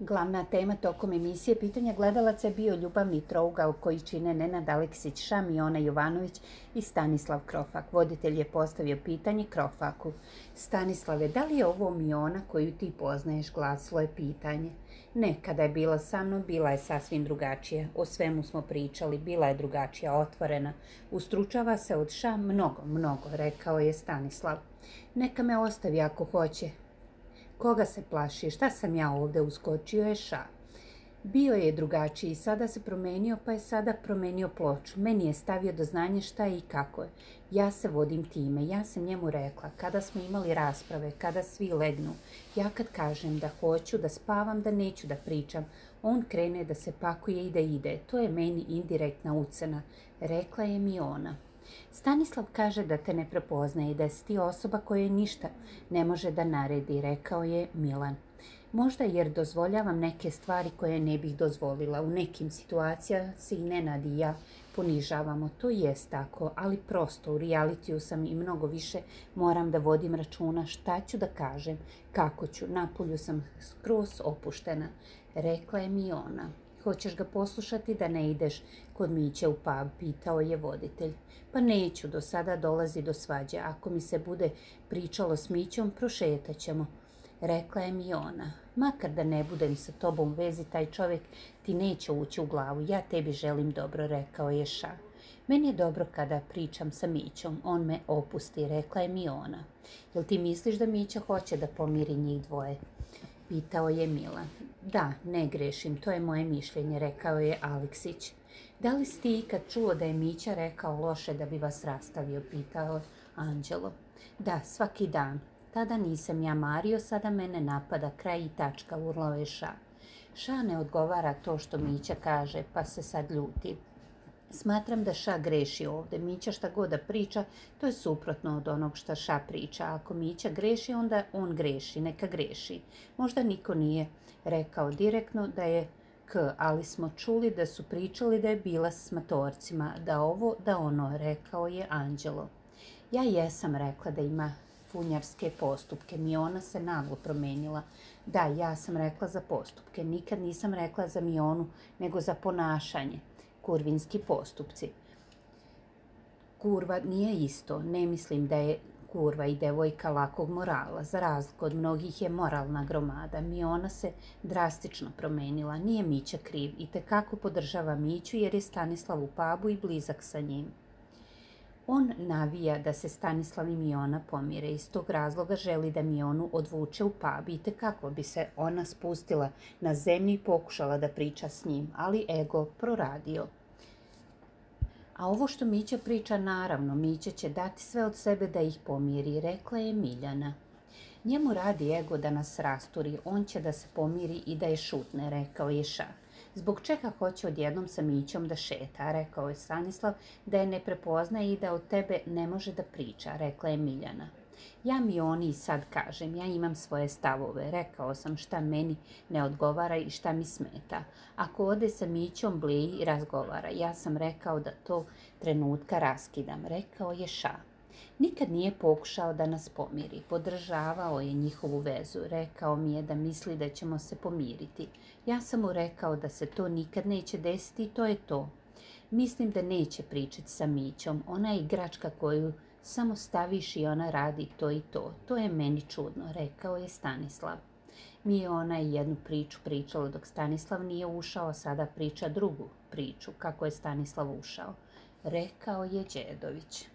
Glavna tema tokom emisije pitanja gledalaca je bio ljubavni trougao koji čine Nenad Aleksić, Šamiona Jovanović i Stanislav Krofak. Voditelj je postavio pitanje Krofaku. Stanislave, da li je ovo Miona koju ti poznaješ? Glasilo je pitanje. Ne, kada je bila sa mnom, bila je sasvim drugačija. O svemu smo pričali, bila je drugačija, otvorena. Ustručava se od ša mnogo, mnogo, rekao je Stanislav. Neka me ostavi ako hoće, Koga se plaši? Šta sam ja ovdje? Uskočio je ša. Bio je drugačiji, sada se promenio, pa je sada promenio ploču. Meni je stavio do znanja šta je i kako je. Ja se vodim time, ja sam njemu rekla, kada smo imali rasprave, kada svi legnu, ja kad kažem da hoću da spavam, da neću da pričam, on krene da se pakuje i da ide. To je meni indirektna ucena, rekla je mi ona. Stanislav kaže da te ne prepoznaje i da si ti osoba koja ništa ne može da naredi, rekao je Milan. Možda jer dozvoljavam neke stvari koje ne bih dozvolila. U nekim situacijama se i Nenad i ja ponižavamo. To jest tako, ali prosto u realitiju sam i mnogo više moram da vodim računa šta ću da kažem, kako ću. Napolju sam skroz opuštena, rekla je mi ona. Hoćeš ga poslušati da ne ideš kod Miće u pub, pitao je voditelj. Pa neću, do sada dolazi do svađe. Ako mi se bude pričalo s Mićom, prošetat ćemo. Rekla je mi ona, makar da ne budem sa tobom vezi, taj čovjek ti neće ući u glavu, ja tebi želim dobro, rekao je Ša. Meni je dobro kada pričam sa Mićom, on me opusti, rekla je mi ona. Jel ti misliš da Mića hoće da pomiri njih dvoje? Pitao je Milan. Da, ne grešim, to je moje mišljenje, rekao je Aleksić. Da li si ti ikad čuo da je Mića rekao loše da bi vas rastavio, pitao Anđelo. Da, svaki dan. Tada nisam ja mario, sada mene napada, kraj i tačka, urlao je Ša. Ša ne odgovara to što Mića kaže, pa se sad ljuti. Smatram da Ša greši ovdje. Mića šta god da priča, to je suprotno od onog što Ša priča. Ako Mića greši, onda on greši, neka greši. Možda niko nije rekao direktno da je K, ali smo čuli da su pričali da je bila s matorcima, da ovo, da ono, rekao je Anđelo. Ja jesam rekla da ima funjarske postupke. Miona se naglo promenila. Da, ja sam rekla za postupke. Nikad nisam rekla za Mionu, nego za ponašanje kurvinski postupci. Kurva nije isto, ne mislim da je kurva i devojka lakog morala. Za razliku od mnogih je moralna gromada. Miona se drastično promenila. Nije Mića kriv i tekako podržava Miću jer je Stanislav u pabu i blizak sa njim. On navija da se Stanislav i Miona pomire. Iz tog razloga želi da Mionu odvuče u pub i tekako bi se ona spustila na zemlju i pokušala da priča s njim, ali ego proradio. A ovo što Mića priča, naravno, Mića će dati sve od sebe da ih pomiri, rekla je Miljana. Njemu radi ego da nas rasturi, on će da se pomiri i da je šutne, rekao je Ša. Zbog čega hoće odjednom sa Mićom da šeta, rekao je Stanislav, da je ne prepoznaje i da od tebe ne može da priča, rekla je Miljana. Ja mi oni sad kažem, ja imam svoje stavove, rekao sam šta meni ne odgovara i šta mi smeta. Ako ode sa Mićom bliji i razgovara, ja sam rekao da to trenutka raskidam, rekao je ša. Nikad nije pokušao da nas pomiri, podržavao je njihovu vezu, rekao mi je da misli da ćemo se pomiriti. Ja sam mu rekao da se to nikad neće desiti i to je to. Mislim da neće pričati sa Mićom, ona je igračka koju samo staviš i ona radi to i to. To je meni čudno, rekao je Stanislav. Mi je ona jednu priču pričala dok Stanislav nije ušao, sada priča drugu priču kako je Stanislav ušao. Rekao je Đedović.